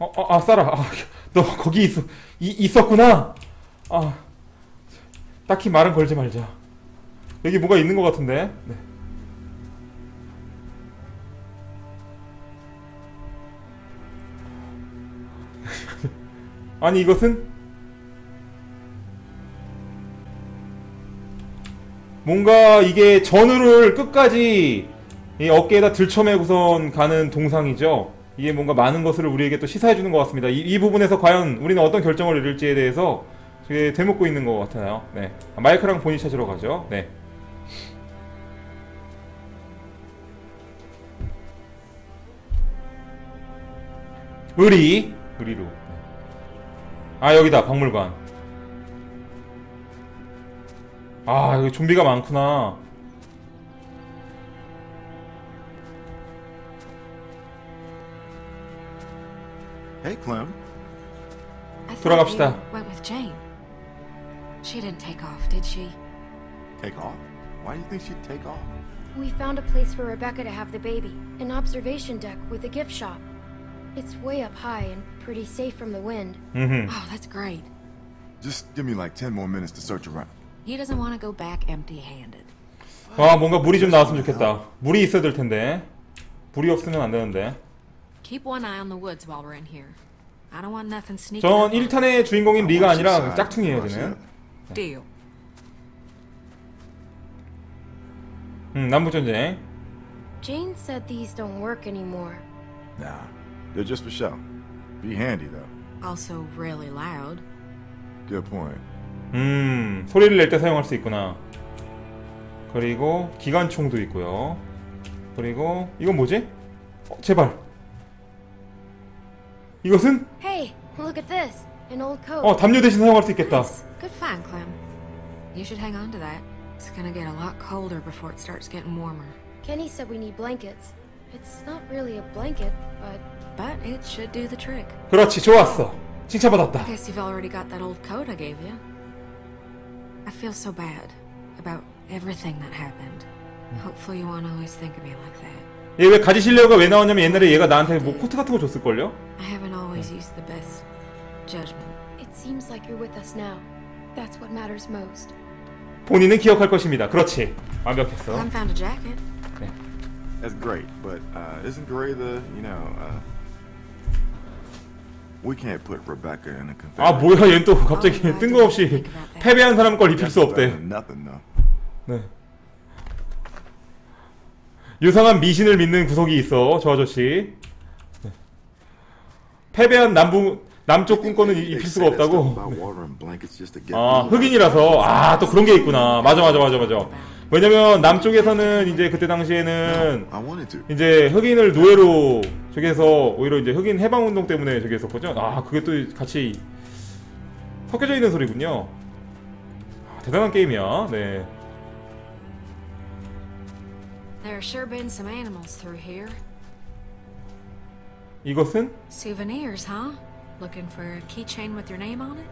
어, 어, 아, 쌀아. 아, 너 거기 있어. 이, 있었구나. 아, 딱히 말은 걸지 말자. 여기 뭐가 있는 것 같은데. 네. 아니 이것은 뭔가 이게 전우를 끝까지 이 어깨에다 들쳐매고선 가는 동상이죠. 이게 뭔가 많은 것을 우리에게 또 시사해 주는 것 같습니다. 이, 이 부분에서 과연 우리는 어떤 결정을 이룰지에 대해서 되게 되묻고 있는 것 같아요. 네. 아, 마이크랑 본이 찾으러 가죠. 네. 의리. 의리로. 아, 여기다. 박물관. 아, 여기 좀비가 많구나. Hey, Clem. I thought 돌아갑시다. you went with Jane. She didn't take off, did she? Take off? Why do you think she'd take off? We found a place for Rebecca to have the baby an observation deck with a gift shop. It's way up high and pretty safe from the wind. 음흠. Oh, that's great. Just give me like 10 more minutes to search around. He doesn't want to go back empty-handed. 아, 뭔가 물이 좀 나왔으면 좋겠다. 물이 있어야 될 텐데. 물이 없으면 안 되는데. Keep one eye on the woods while we're in here. I don't want nothing sneaking. 전 up on us. 1탄의 주인공인 리가 아니라. 짝퉁이에요, it. Deal. 음, 남북 전쟁. Jane said these don't work anymore. Nah, they're just for show. Be handy though. Also really loud. Good point. 음, 소리를 낼 때 사용할 수 있구나. 그리고 기관총도 있고요. 그리고 이건 뭐지? 어, 제발. 이것은 Hey, look at this an old coat. 어 담요 대신 사용할 수 있겠다. Nice. Good find, Clem. You should hang on to that. It's gonna get a lot colder before it starts getting warmer. Kenny said we need blankets. It's not really a blanket, but But it should do the trick. 그렇지, 좋았어. 칭찬받았다. I guess you've already got that old coat I gave you. I feel so bad about everything that happened. Hopefully you won't always think of me like that. 얘 왜 가지실레오가 왜 나왔냐면 옛날에 얘가 나한테 뭐 코트 같은 거 줬을걸요? I haven't always used the best judgment. it seems like you're with us now. That's what matters most. 본인은 기억할 것입니다. 그렇지. 완벽했어. Clem found a jacket. That's great, but uh, isn't Gray the, you know, uh, we can't put Rebecca in a 아 Confederate. 뭐야 얘는 또 갑자기 뜬금없이 패배한 사람 걸 입힐 수 없대. Nothing though. 네. 유상한 미신을 믿는 구석이 있어 저 아저씨. 네. 패배한 남부 남쪽 꿈꿔는 이- 입힐 수가 없다고. 아 흑인이라서 아 또 그런 게 있구나. 맞아 맞아 맞아 맞아. 왜냐면 남쪽에서는 이제 그때 당시에는. 이제 흑인을 노예로 저기에서 오히려 이제 흑인 해방 운동 때문에 저기 했었거든요. 아 그게 또 같이 섞여져 있는 소리군요. 아, 대단한 게임이야. 네. There sure been some animals through here. 이것은 Souvenirs, huh? Looking for a keychain with your name on it?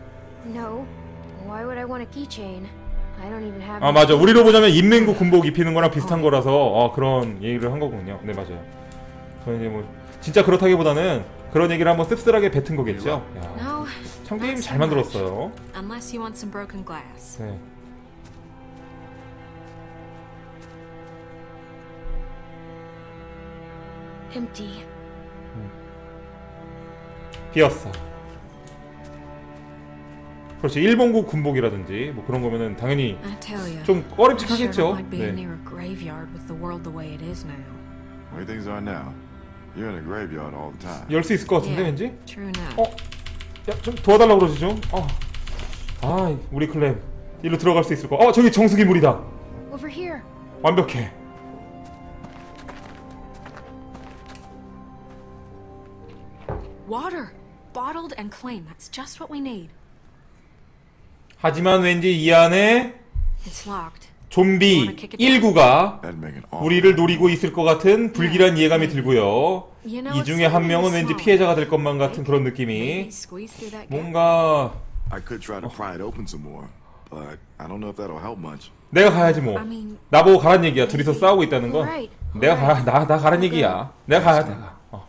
No. Why would I want a keychain? I don't even have 아 맞아. 우리로 보자면 인민군 군복 입히는 거랑 비슷한 거라서 어, 그런 얘기를 한 거군요 네 맞아요 저는 이제 뭐 진짜 그렇다기보다는 그런 얘기를 한번 씁쓸하게 뱉은 거겠죠 야. 참 게임 잘. 만들었어요 Unless you want some broken glass. 네. Empty. 비었어 그렇지 일본국 군복이라든지 뭐 그런 거면은 당연히 I tell you. 좀 I sure 꺼림칙하겠죠 네. near a graveyard with the world the way it is now. Where things are now. You're in a graveyard all the time. 열수 있을 것 같은데 왠지 True enough. 어? 야좀 도와달라고 그러지 좀 어. 아 우리 클램 일로 들어갈 수 있을 거 어 저기 정수기 물이다 Over here. 완벽해. And clean. That's just what we need. 하지만 왠지 이 안에 It's locked. 좀비 1구가 That'd make it all. 우리를 노리고 있을 것 같은 불길한 예감이 들고요. 이 it's 중에 한 명은 왠지. 피해자가 될 것만 같은 그런 느낌이. 뭔가. 내가 가야지 뭐. 나보고 가란 얘기야. 둘이서 싸우고 있다는 건. Right. 내가 가, 나, 나 가란 얘기야. 내가 가야 돼. 어.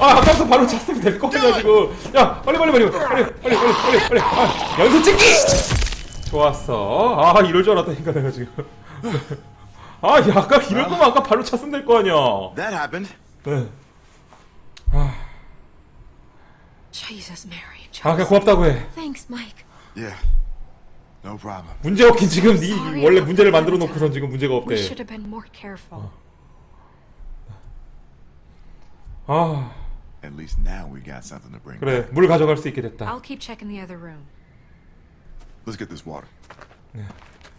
아 아까부터 바로 찼으면 될 거가지고 야 빨리 빨리 빨리 빨리 빨리 빨리 빨리 빨리 아 연속 찍기 좋았어 아 이럴 줄 알았다니까 내가 지금 아 야, 아까 이럴 거면 아까 발로 찼으면 될 거 아니야 That happened. 네. Jesus, Mary. 아 그냥 고맙다고 해 Thanks, Mike. Yeah. No problem. 문제 없긴 지금 네 원래 문제를 만들어 놓고선. 지금 문제가 We 없대 should have been more careful. 아 At least now we got something to bring 그래. 물 가져갈 수 있게 됐다 I'll keep checking the other room. Let's get this water.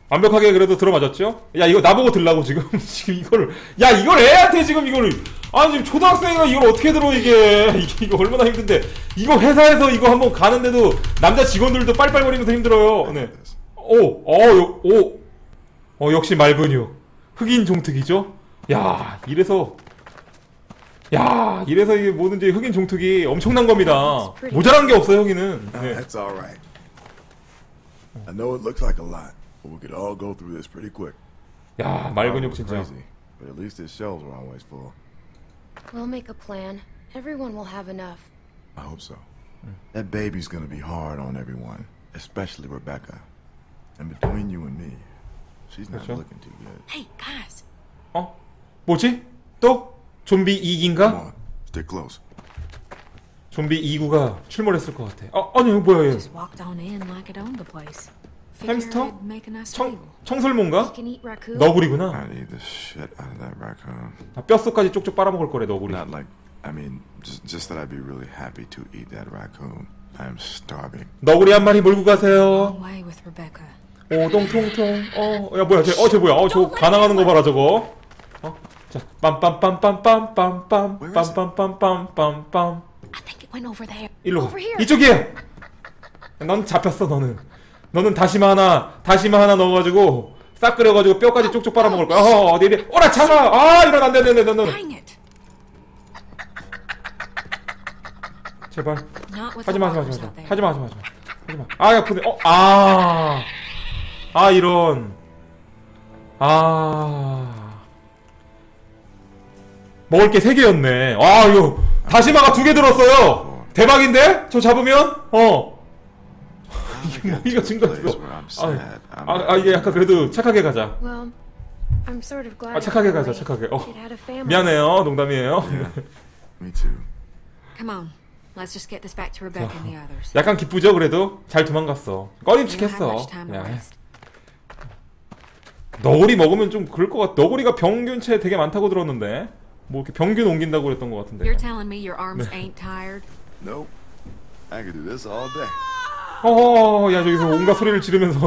완벽하게 그래도 들어맞았죠? 야 이거 나보고 들라고 지금 지금 이거를 야 이걸 애한테 지금 이거를 아니 지금 초등학생이가 이걸 어떻게 들어 이게 이게 이거 얼마나 힘든데 이거 회사에서 이거 한번 가는데도 남자 직원들도 빨빨거리면서 힘들어요. 네. 오어오어 어, 역시 말근육 흑인 종특이죠? 야 이래서 야 이래서 이게 뭐든지 흑인 종특이 엄청난 겁니다. 모자란 게 없어요 여기는. 네. That's all right. I know it looks like a lot, but we could all go through this pretty quick. 야 말근육 진짜. but at least his shelves were always full. We'll make a plan. Everyone will have enough. I hope so. That baby's gonna be hard on everyone, especially Rebecca. And between you and me, she's not 그렇죠. looking too good. Hey, guys. 어? 뭐지? 또? 좀비 2기인가? Come on, stick close. 좀비 2구가 출몰했을 것 같아. 어, 아니, 뭐야, 얘. Just walked on in like it owned the place. Figured Hamster? I'd make a nice 청, raccoon. 너구리구나. I need the shit out of that raccoon. 아, 뼈속까지 쪽쪽 빨아먹을 거래, 너구리. Not like, I mean, just, just that I'd be really happy to eat that raccoon. I'm starving. 너구리 한 마리 몰고 가세요. With Rebecca. 오동통통. 어, 야, 뭐야, 쟤, 어, 쟤 뭐야. 어, 저 가나가는 거 봐라, 저거. 어? 자, 빰빰빰빰빰빰빰빰. Where is it? 빰빰빰빰빰빰. I think it went over there. 일로. 이쪽이야. 넌 잡혔어 너는. 너는 다시마 하나 다시마 하나 넣어가지고 싹 끓여가지고 뼈까지 쪽쪽 빨아먹을 거야. 어 어디 이리 오라 참아. 아 이런 안돼 안돼 안돼 it. 제발 하지마 하지마 하지마. 하지마 하지마 하지마 하지마. 아 아프네. 어아아 아, 이런 아 먹을 게세 개였네. 아 이거 다시마가 두개 들었어요. 대박인데? 저 잡으면 어. 이거 to a 증거 place 있어. where I'm 아, 아, 아 이게 약간 그래도 착하게 가자. 아 착하게 가자. 착하게. 어. 미안해요 농담이에요. Others. 약간 기쁘죠 그래도 잘 도망갔어. 꺼림칙했어. 너구리 먹으면 좀 그럴 것 같. 너구리가 병균체 되게 많다고 들었는데 뭐 이렇게 병균 옮긴다고 그랬던 것 같은데. You're telling me your arms ain't tired? Nope. I could do this all day. 어, 야 저기서 온갖 소리를 지르면서.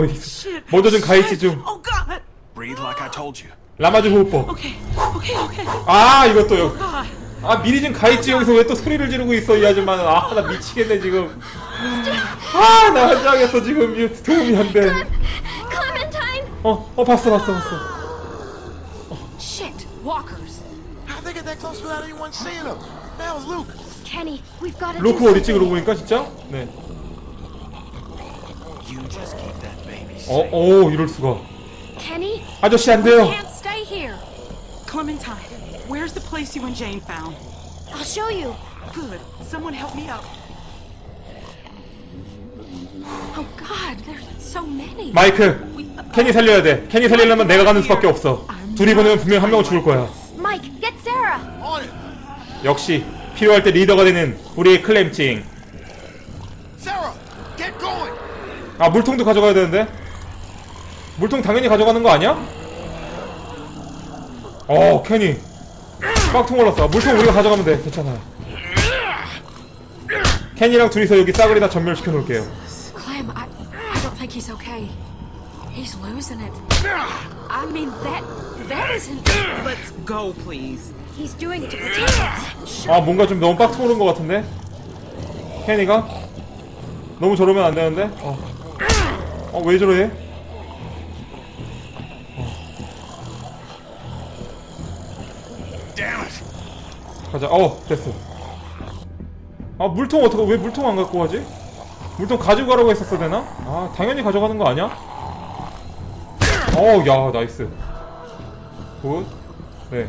먼저 좀 가있지 좀. Oh God. Breathe like I told you. 라마즈 호흡법. Okay. Okay. Okay. 아 이것도 요. 아 미리 좀 가있지 여기서 왜 또 소리를 지르고 있어 이 아줌마는. 아나 미치겠네 지금. 아나 환장했어 지금 이 도움이 안 돼. Clementine! 어, 어 봤어 봤어 봤어. Shit. Walkers. Get that close without anyone seeing them? That was Luke. Kenny, we've got to 로크 어딨지 something. 그러고 보니까 진짜? 네. You just keep that baby 어, safe. 어 이럴 수가. Kenny? 아저씨 안 돼요. Can't stay here. Clementine, where's the place you and Jane found? I'll show you. Good. Someone help me up. Oh God, there's so many. 마이크, kenny 살려야 돼. kenny 살리려면 내가 가는 수밖에 없어. 둘이 보내면 분명 한 명은 죽을 거야. 역시 필요할 때 리더가 되는 우리의 클램칭. Sarah, get going. 아 물통도 가져가야 되는데. 물통 당연히 가져가는 거 아니야? 어, kenny. 빡통 올랐어. 물통 우리가 가져가면 돼. 괜찮아. kenny랑 둘이서 여기 싸그리 다 전멸시켜 놓을게요. Clem, I, I that, isn't. Let's go, please. He's doing it to protect us. 아 뭔가 좀 너무 빡통 오른 것 같은데? kenny가? 너무 저러면 안 되는데. 어. 어, 왜 저래? It. 가자. 어, 됐어. 아, 물통 어떡해? 왜 물통 안 갖고 가지? 물통 가지고 가라고 했었어야 되나? 아, 당연히 가져가는 거 아니야? 어, 야, nice. Good. 네.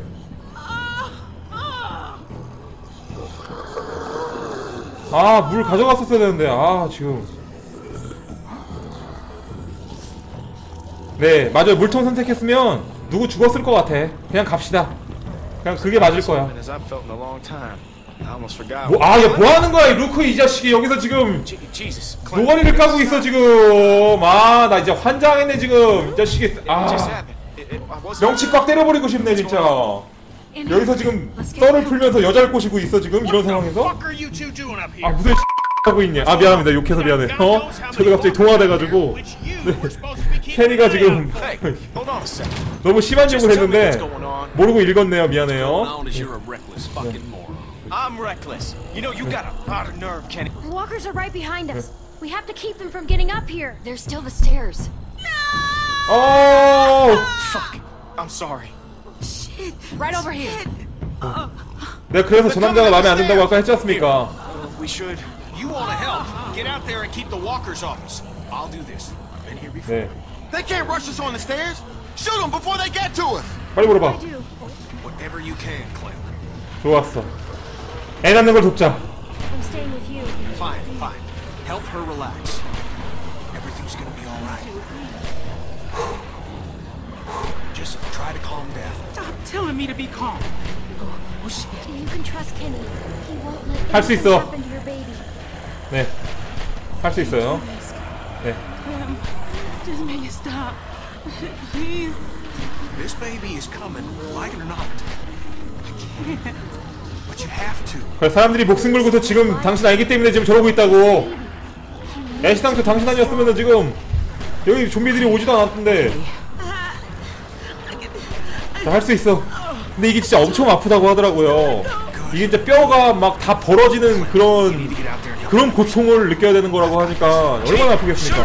아, 물 가져갔었어야 되는데. 아, 지금. 네, 맞아요. 물통 선택했으면 누구 죽었을 것 같아. 그냥 갑시다. 그냥 그게 맞을 거야. 뭐, 아, 얘 뭐 하는 거야, 이 루크 이 자식이 여기서 지금 노가리를 까고 있어 지금. 아, 나 이제 환장했네 지금. 이 자식이. 아, 명치 꽉 때려버리고 싶네 진짜. 여기서 지금 썰을. 풀면서 여자를 꼬시고 있어 지금 이런 상황에서. 아 무슨 하고 있냐? 아 미안합니다. 욕해서 미안해. 어? 저도 갑자기 통화돼가지고 케니가 지금. 너무 심한 me 했는데. 모르고 읽었네요. 미안해요. There's still the stairs. 어. Fuck. I'm sorry. Right over here. 내가 그래서 저 남자가 마음에 안 든다고 아까 했지 않습니까? We should. You want to help? Get out there and keep the walkers off us. I'll do this. I've been here before. 네. They can't rush us on the stairs. Shoot them before they get to us. 빨리 물어봐. Do. Whatever you can, Clem. 좋았어. 애 낳는 걸 돕자. I'm staying with you. Fine, fine. Help her relax. Just try to calm down. Stop telling me to be calm. You can trust Kenny. He won't let 할수 anything 있어. happen to your baby. 네. 할 수 있어요. 네. Clem, just make it stop. Please. This baby is coming, like it or not. But you have to. 그래, 사람들이 목숨 걸고서 지금 당신 알기 때문에 지금 저러고 있다고. 애시당초 당신 아니었으면 지금 여기 좀비들이 오지도 않았던데. 자, 할 수 있어. 근데 이게 진짜 엄청 아프다고 하더라고요. 이게 진짜 뼈가 막 다 벌어지는 그런. 그런 고통을 느껴야 되는 거라고 하니까 얼마나 아프겠습니까?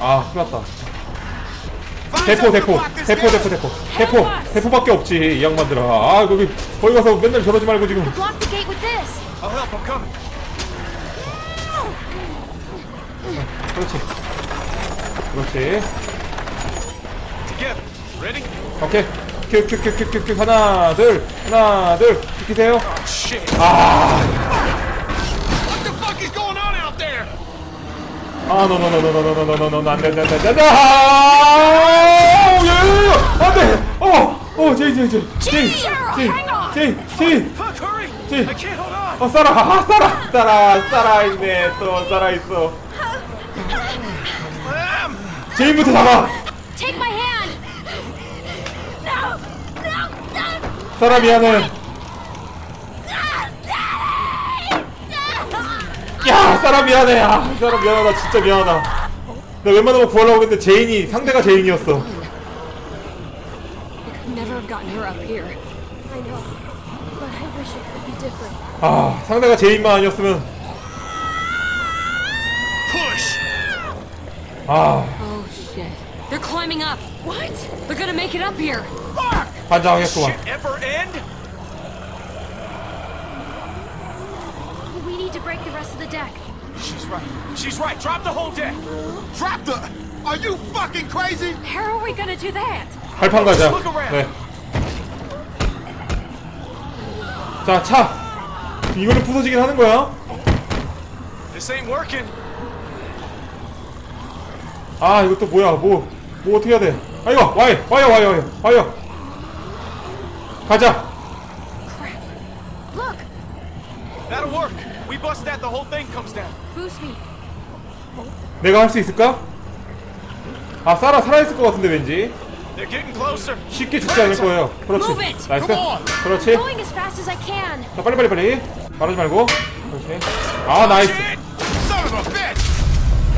아, 큰일 났다. Find 대포, 대포, 대포. 대포, 대포, 대포, 대포밖에 없지 이 양반들아. 아, 거기 거기 가서 맨날 저러지 말고 지금. Block the gate with this. I'll help. I'm coming. 그렇지. 그렇지. 오케이. 큐큐큐큐큐큐 하나 둘 하나 둘. Oh. Ah. Out there? 아 노노노노노노노노노노 안돼 안돼 안돼 안돼 아 야야야 안돼 어어 제인 제인 제인 제인 제인 제인 제인 on. 어 사라 아 사라 사라 살아 있네 또 살아 있어! 제인부터 잡아. 사라 미안해 야 사라 미안해 아 사라 미안하다 진짜 미안하다 나 웬만하면 구하려고 했는데 제인이 상대가 제인이었어. 아 상대가 제인만 아니었으면! 아 Oh shit. They're climbing up. What? They're gonna make it up here. Fuck! 환장하겠구만 Shit ever end? We need to break the rest of the deck. She's right. She's right. Drop the whole deck. Drop the. Are you fucking crazy? How are we gonna do that? 발판 가자 Just look around. 네. 자, 차! 이거는 부서지긴 하는 거야? This ain't working. 아, 이것도 뭐야, 뭐, 뭐 어떻게 해야 돼? 아, 이거, 와이, 와요, 와요, 와요, 와요. 가자! 내가 할 수 있을까? 아, 사라 살아있을 것 같은데, 왠지. 쉽게 죽지 않을 거예요. 그렇지. Nice. 그렇지. 자, 빨리, 빨리, 빨리. 말하지 말고. 그렇지. 아, nice.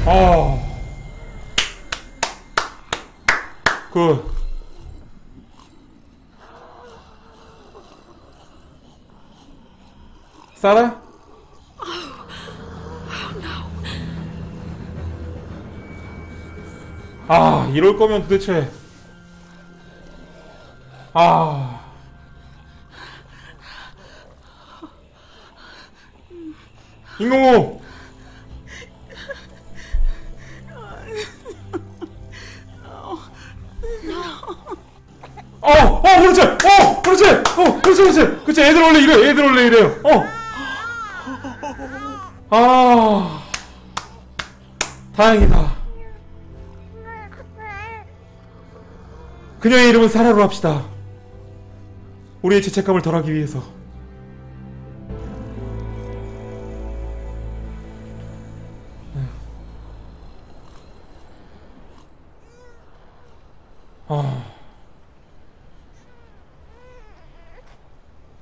어. 그 사라? 아 이럴 거면 도대체. 아. 인공호 그렇지, 그렇지, 그렇지. 애들 원래 이래, 애들 원래 이래요. 어. 아, 다행이다. 그녀의 이름은 사라로 합시다. 우리의 죄책감을 덜하기 위해서. 아.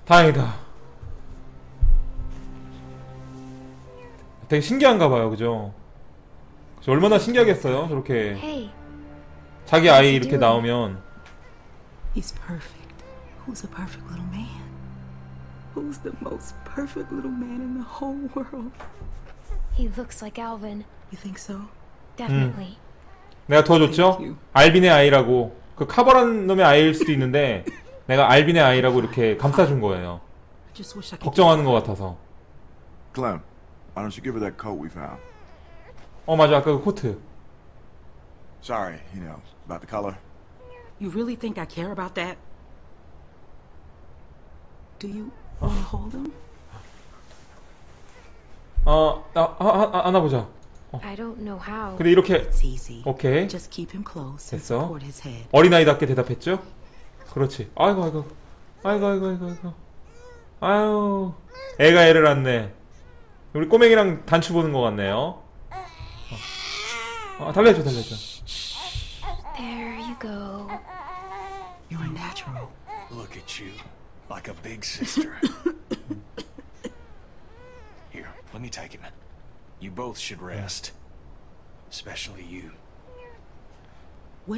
다행이다. 되게 신기한가 봐요, 그죠? 얼마나 신기하겠어요, 저렇게. 자기 아이 이렇게 나오면. He's perfect. Who's a perfect little man? Who's the most perfect little man in the whole world? he looks like Alvin. You think so? Definitely. 내가 도와줬죠? 알빈의 아이라고. 그 카버란 놈의 아이일 수도 있는데, 내가 알빈의 아이라고 이렇게 감싸준 거예요. 걱정하는 것 같아서. Clem, why don't you give her that coat we found? 어, 맞아. 아까 그 코트. Sorry, you know, about the color. You really think I care about that? Do you want to hold him? 어, 아, 아, 아, 안아 보자. I don't know how. 근데 이렇게. 오케이. Just keep him close and 됐어. support his head. 어린아이답게 대답했죠? 그렇지. 아이고, 아이고. 아이고, 아이고, 아이고, 아이고. 아유. 애가 애를 낳네. 우리 꼬맹이랑 단추 보는 것 같네요. 어. 아, 달래줘, 달래줘. There you go. You're natural. Look at you, like a big sister. Here, let me take him. You both should rest. Especially you.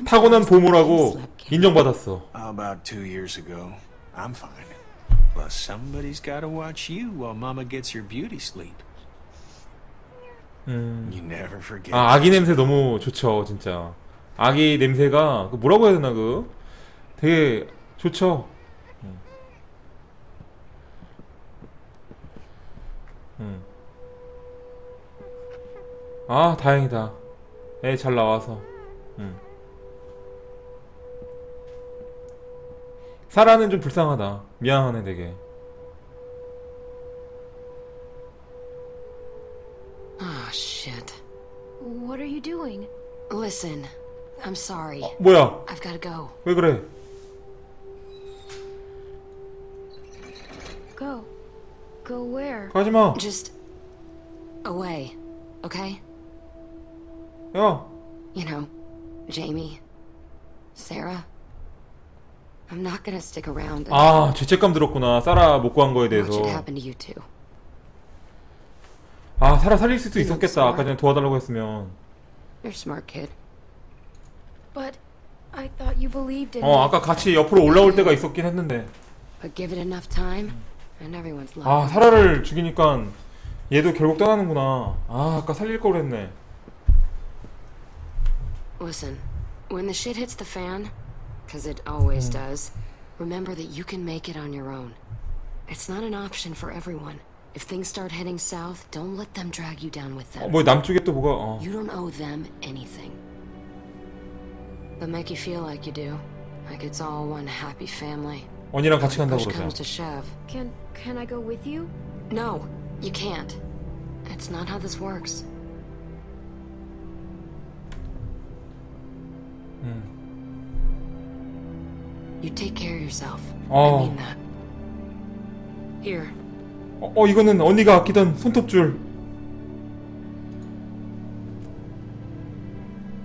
타고난 보물하고? 인정받았어. About two years ago. I'm fine. Plus, somebody's gotta watch you while Mama gets your beauty sleep. 음. You never forget. 아, 아기 냄새 너무 좋죠, 진짜. 아기 냄새가, 그 뭐라고 해야 되나, 그? 되게 좋죠. 음. 음. 아, 다행이다. 애 잘 나와서. 음. 사라는 좀 불쌍하다. 미안하네, 되게. Oh, shit. What are you doing? Listen, I'm sorry. 뭐야? I've gotta go. 왜 그래? Go. Go where? 가지마. Just away, okay? 야, You know, Jamie, Sarah. I'm not gonna stick around 아, 죄책감 들었구나. 사라 못 구한 거에 대해서. watch it happen to you two. 아, 사라 살릴 수도 있었겠다. 아까 전에 도와달라고 했으면. You're smart kid. But I thought you believed in 어. 아까 같이 옆으로 올라올 때가 있었긴 했는데. But give it enough time, and everyone's 아, loved. 사라를 죽이니까 얘도 결국 떠나는구나. 아, 아까 살릴 걸 그랬네. Listen, when the shit hits the fan, because it always does, remember that you can make it on your own. It's not an option for everyone. If things start heading south, don't let them drag you down with 어, them. 뭐 남쪽에 또 뭐가 어. You don't owe them anything. They'll make you feel like you do, like it's all one happy family. 언니랑 같이 간다고 Push 그러자. comes to shove. Can can I go with you? No, you can't. It's not how this works. You take care of yourself. Oh. I mean that. Here, 어, 어, 이거는 언니가 아끼던 손톱줄.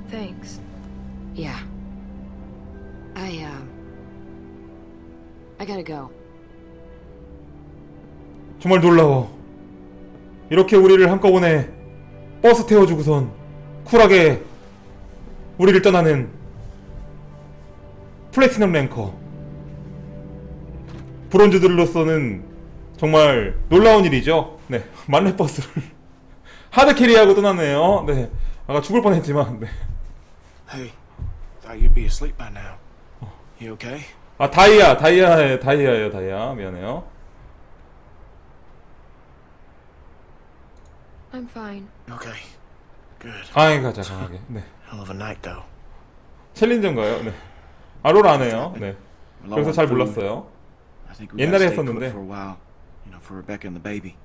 Thanks. yeah. I, uh. I gotta go. 정말 놀라워. 이렇게 우리를 한꺼번에 버스 태워주고선 쿨하게 우리를 떠나는 플래티넘 랭커. 브론즈들로서는 정말 놀라운 일이죠. 네, 만렙버스를 하드 캐리하고 떠났네요. 네, 아까 죽을 뻔했지만, 네. Hey, thought you'd be asleep by now. You okay? 아 다이아, 다이아, 다이아예요, 다이아. 미안해요. I'm fine. Okay. Good. 강하게 가자, 강하게. 네, Hell of a night, though. 챌린저인가요? 네. 아롤 안 해요. 네. We're low 그래서 on 잘 food. 몰랐어요. I think we 옛날에 gotta stay put 했었는데. for a while, you know, for Rebecca and the baby.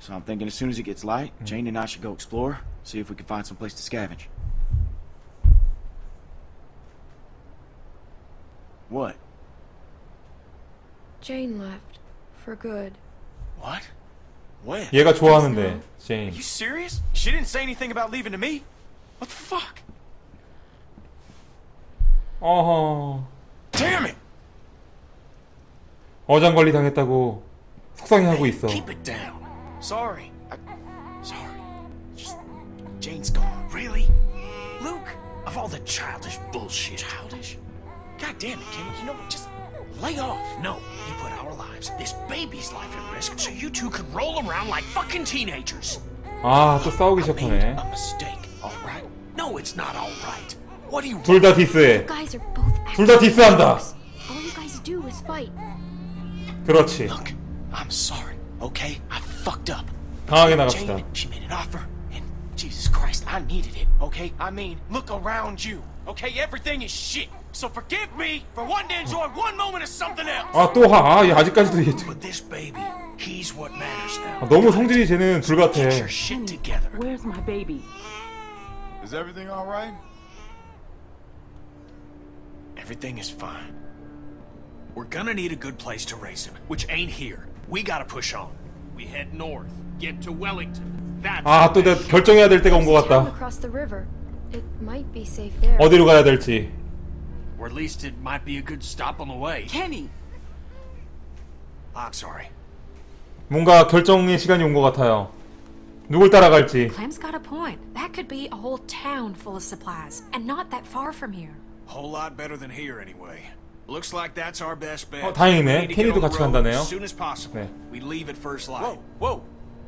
So I'm thinking as soon as it gets light, Jane and I should go explore, see if we can find some place to scavenge. What? Jane left. For good. What? When? 얘가 좋아하는데, Are 제인. you serious? She didn't say anything about leaving to me? What the fuck? 어허. Damn it! 어장관리 당했다고 속상해하고 있어. Keep it down. Sorry. I, sorry. Just, Jane's gone. Really? Luke, of all the childish bullshit. Childish? God damn it, Kenny. You know what? Just lay off. No, you put our lives, this baby's life at risk, so you two could roll around like fucking teenagers. 아, 또 싸우기 I made 시작하네. a mistake, alright? No, it's not alright. What do you 둘 다 디스해. You guys are both 둘 다 acting 디스한다. jerks. All you guys do is fight. 그렇지. Look, I'm sorry, okay? I fucked up. 강하게 나갑시다. Jane, she made an offer, and Jesus Christ, I needed it, okay? I mean, look around you, okay? Everything is shit. So forgive me for wanting to enjoy one moment of something else. 아, 또 하. 아, 얘 아직까지도 얘. But this baby, he's what matters now. 아, 너무 성질이 쟤는 둘 같아. Get your shit together. Where's my baby? Is everything all right? Everything is fine. We're gonna need a good place to raise him, which ain't here. We gotta push on. We head north. Get to Wellington. That's 아, 또 the 내가 결정해야 될 때가 온 것 There's a town 같다. across the river. It might be safe there. 어디로 가야 될지. Or at least it might be a good stop on the way. Kenny! I'm sorry. 뭔가 결정의 시간이 온 것 같아요. 누굴 따라갈지. Clem's got a point. That could be a whole town full of supplies, and not that far from here. Whole lot better than here, anyway. Looks like that's our best bet. 어, 다행이네. We need to get 케니도 on the 같이 road 간다네요. As soon as possible. 네. We leave at first light. Whoa, whoa!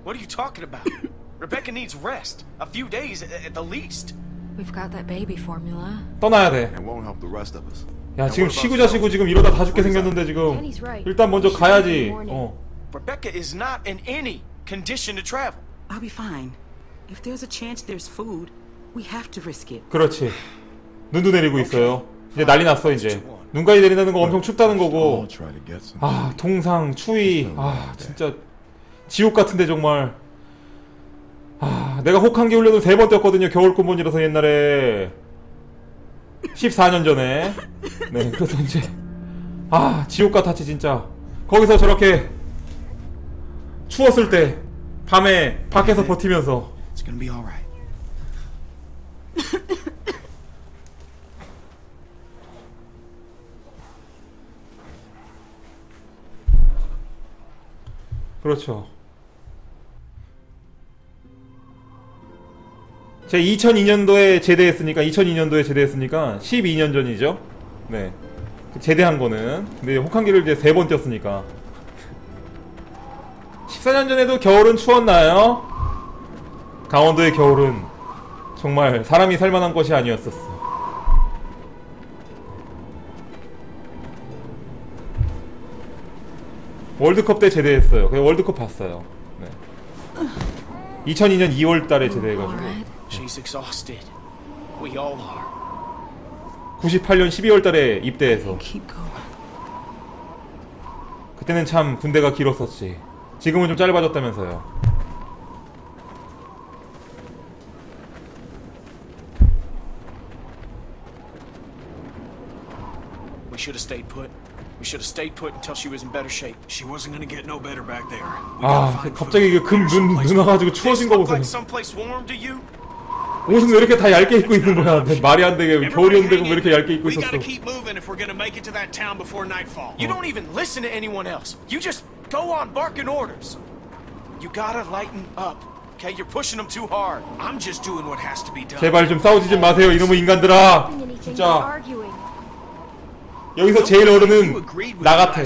What are you talking about? Rebecca needs rest. A few days at, at the least. We've got that baby formula. 떠나야 돼. It won't help the rest of us. 야, 지금 쉬고 자시고 지금 이러다 다 죽게 생겼는데 지금. Kenny's right. 일단 먼저 가야지. 어. Rebecca is not in any condition to travel. I'll be fine. If there's a chance there's food, we have to risk it. 그렇지. 눈도 내리고 있어요. 이제 난리 났어 이제. 눈까지 내린다는 거 엄청 춥다는 거고. 아 동상 추위. 아 진짜 지옥 같은데 정말. 아 내가 혹한기 훈련을 세 번 뛰었거든요 겨울 군번이라서 옛날에. 14년 전에. 네 그래서 이제. 아 지옥 같았지 진짜. 거기서 저렇게 추웠을 때 밤에 밖에서 버티면서 그렇죠. 제 2002년도에 제대했으니까 2002년도에 제대했으니까 12년 전이죠. 네. 그 제대한 거는 근데 혹한기를 이제 세 번 뛰었으니까 14년 전에도 겨울은 추웠나요? 강원도의 겨울은 정말 사람이 살만한 것이 아니었었어. 월드컵 때 제대했어요. 그냥 월드컵 봤어요. 네. 2002년 2월 달에 제대해가지고 She's exhausted. We all are. 98년 12월 달에 입대해서. 그때는 참 군대가 길었었지. 지금은 좀 짧아졌다면서요. We should have stayed put. We should have stayed put until she was in better shape. She wasn't gonna get no better back there. 아 갑자기 이게 금눈 눈 와가지고 This 추워진 거 look 보세요. like someplace warm to you? 옷은 왜 이렇게 다 얇게 입고 있는 거야? 내 말이 안 되게 겨울이 온데고 왜 이렇게 얇게 입고 We 있었어? gotta keep moving if we're gonna make it to that town before nightfall. You don't even listen to anyone else. You just go on barking orders. You gotta lighten up, okay? You're pushing them too hard. I'm just doing what has to be done. 제발 좀 싸우지 좀 마세요 이놈의 인간들아. anything but 진짜 arguing. 여기서 제일 어른은 나 같아.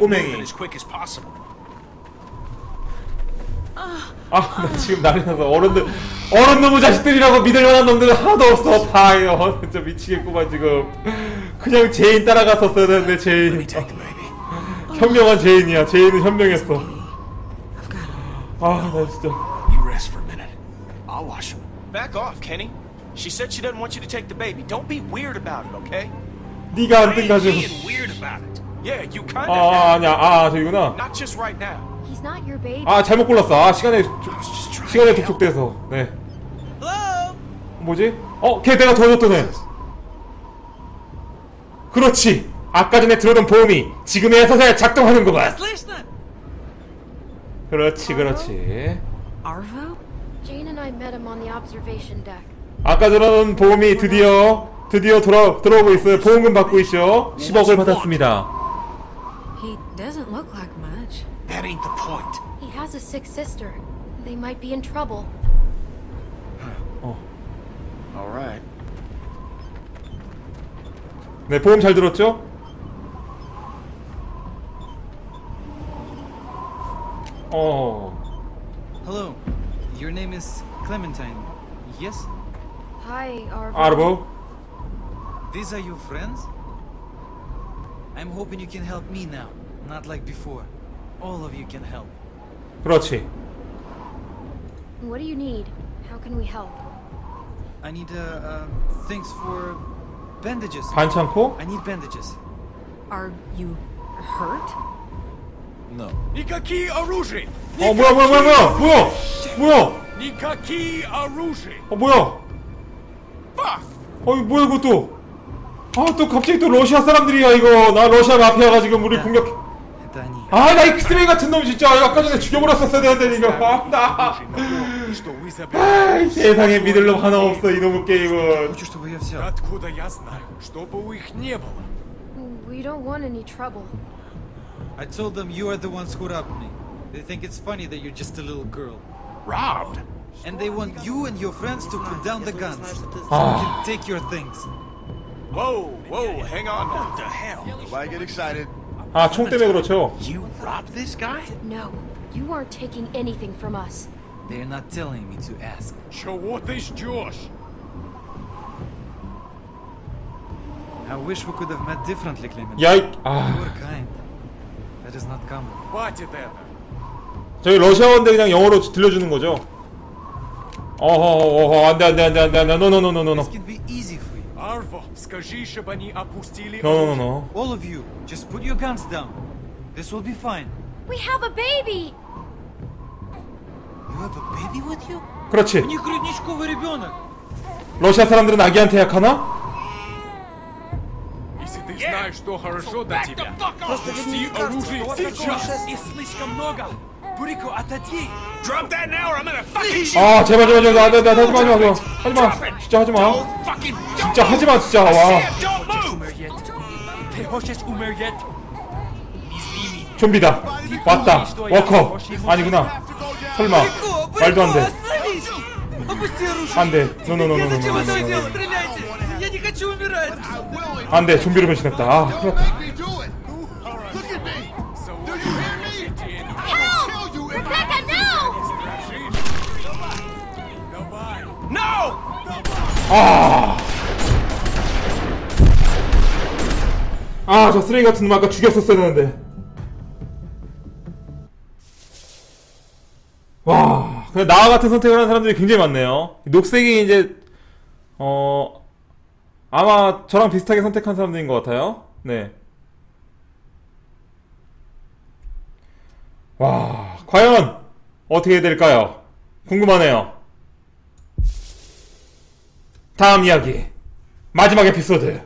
꼬맹이. 아, 나 지금 난리 나서 어른들 어른 놈의 자식들이라고 믿을 만한 놈들은 하나도 없어. 다 이거 진짜 미치겠구만 지금. 그냥 제인 따라갔었어야 되는데 제인. 현명한 제인이야. 제인은 현명했어. 아, 나 진짜. Back off, Kenny. She said she doesn't want you to take the baby. Don't be weird about it, okay? 네가 안 뜬가지고. 아. 아 아니야. 아, 저기구나. 아, 잘못 골랐어. 아, 시간에 조- 시간에. 독촉돼서. 네. 뭐지? 어, 걔 내가 도와줬던 애. 그렇지. 아까 전에 들어던 보험이 지금의 서서히 작동하는구만. 그렇지, 그렇지. Deck. 아까 들어던 보험이 드디어 드디어 돌아 들어오고 있어요. 보험금 받고 있죠. 10억을 받았습니다. He doesn't look like much. That ain't the point. He has a sick sister. They might be in trouble. All right. 네, 보험 잘 들었죠? 어. Hello, your name is Clementine, yes? Hi, Arvo. 아르보. These are your friends? I'm hoping you can help me now, not like before. All of you can help. 그렇지. What do you need? How can we help? I need uh, uh things for bandages. 반창고? I need bandages. Are you hurt? No. Никакие оружия! 어, 뭐야, 뭐야, 뭐야, 뭐야, 뭐야, 뭐야, Никакие оружия! 어, 뭐야? 어, 이거 뭐야, 이것도? 아 또 갑자기 또 러시아 사람들이야 이거 나 러시아 마피아가 지금 우리 공격 아나 이 쓰레기 같은 놈 진짜 아까 전에 죽여버렸었어야 되는데 이거 아나 아, 세상에 믿을 놈 하나 없어 이놈의 게임은 We don't want any trouble. I told them you are the ones who robbed me. They think it's funny that you're just a little girl. Robbed? And they want you and your friends to put down the guns. So you can take your things. Whoa, whoa, hang on. What the hell? Why get excited? 아, 총 때문에 그렇죠. You robbed this guy? No, you aren't taking anything from us. They're not telling me to ask. So what is yours? I wish we could have met differently, Clement. 야이, 아. You were kind. That is not common. What is that? 저희 러시아어인데 그냥 영어로 들려주는 거죠. 어허, 어허, 안돼, 안돼, 안돼, 안돼, 안돼, 노노노노노노. This could be easy for you. Our fault. скажи, чтобы они опустили 노노노노. All of you, just put your guns down. This will be fine. We have a baby! You have a baby with you? 그렇지. У них грудничковый ребенок. 러시아 사람들은 아기한테 약하나? Если ты знаешь, что хорошо для тебя, опусти оружие сейчас. И слишком много. Buriko Atati. Drop that now or I'm gonna fucking shoot. 아 제발 제발 제발 안돼 안돼 하지마 하지마 하지마 하지마 진짜 하지마 Don't fucking don't 진짜 move. 하지마 진짜 와 Sam, don't move. Umeryet. Tehoshes Umeryet. 좀비다 왔다 워커 아니구나 설마 말도 안돼 Опусти оружие. 안돼 노노노노노노 Зачем это дело? Стреляйте. Я не хочу умирать. 안돼 좀비로 변신했다 아 큰일 났다 아. 아, 저 쓰레기 같은 놈 아까 죽였었어야 되는데. 와, 그냥 나와 같은 선택을 하는 사람들이 굉장히 많네요. 녹색이 이제, 어, 아마 저랑 비슷하게 선택한 사람들인 것 같아요. 네. 와, 과연 어떻게 될까요? 궁금하네요. 다음 이야기. 마지막 에피소드.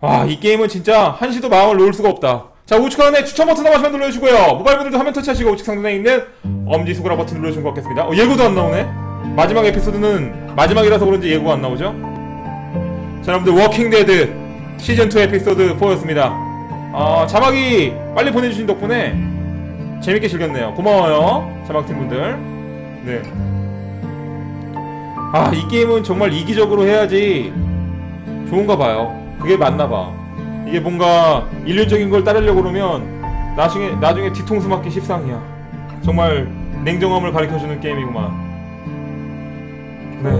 와, 이 게임은 진짜 한시도 마음을 놓을 수가 없다. 자, 우측 하단에 추천 버튼 한 번씩만 눌러주시고요. 모바일 분들도 화면 터치하시고 우측 상단에 있는 엄지손가락 버튼 눌러주시면 고맙겠습니다. 어, 예고도 안 나오네? 마지막 에피소드는 마지막이라서 그런지 예고가 안 나오죠? 자, 여러분들 워킹데드 시즌2 에피소드 4였습니다. 어, 자막이 빨리 보내주신 덕분에 재밌게 즐겼네요. 고마워요. 자막팀 분들. 네. 아, 이 게임은 정말 이기적으로 해야지 좋은가 봐요. 그게 맞나 봐. 이게 뭔가 일률적인 걸 따르려고 그러면 나중에 나중에 뒤통수 맞기 십상이야. 정말 냉정함을 가르쳐 주는 게임이구만. 네.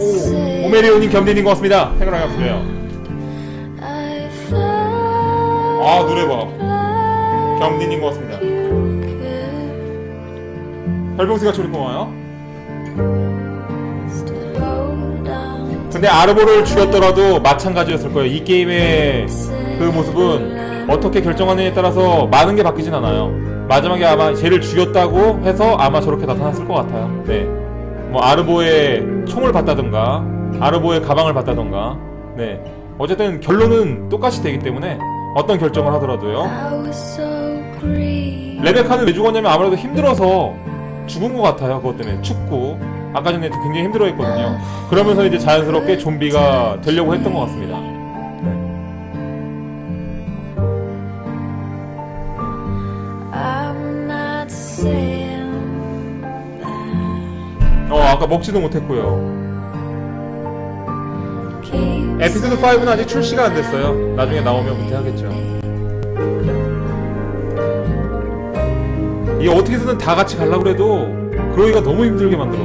오, 오메리오님 겸디님 고맙습니다. 생각을 하셨어요. 아 노래 봐. 겸디님 고맙습니다. 별봉수가 초리 고마워요. 근데 아르보를 죽였더라도 마찬가지였을 거예요. 이 게임의 그 모습은 어떻게 결정하느냐에 따라서 많은 게 바뀌진 않아요. 마지막에 아마 쟤를 죽였다고 해서 아마 저렇게 나타났을 것 같아요. 네. 뭐 아르보의 총을 봤다던가 아르보의 가방을 봤다던가 네. 어쨌든 결론은 똑같이 되기 때문에 어떤 결정을 하더라도요. 레베카는 왜 죽었냐면 아무래도 힘들어서 죽은 것 같아요. 그것 때문에 춥고 아까 전에 굉장히 힘들어했거든요. 그러면서 이제 자연스럽게 좀비가 되려고 했던 것 같습니다. 어 아까 먹지도 못했고요. 에피소드 5는 아직 출시가 안 됐어요. 나중에 나오면 무태하겠죠. 이게 어떻게든 다 같이 가려고 그래도 그러기가 너무 힘들게 만들어.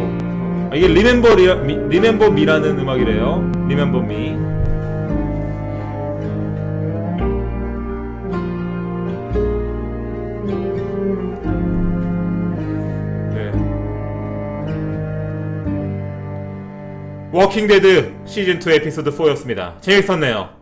아, 이게 remember 리, me, remember me라는 음악이래요. Remember me. 네. 워킹 데드 시즌 2 에피소드 4였습니다. 재밌었네요.